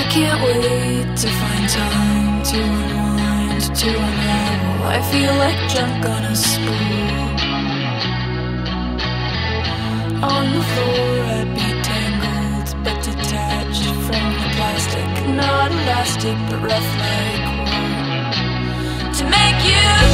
I can't wait to find time to unwind, to unravel. I feel like junk on a spool. On the floor, I'd be tangled but detached from the plastic, not elastic but rough like wool. To make you.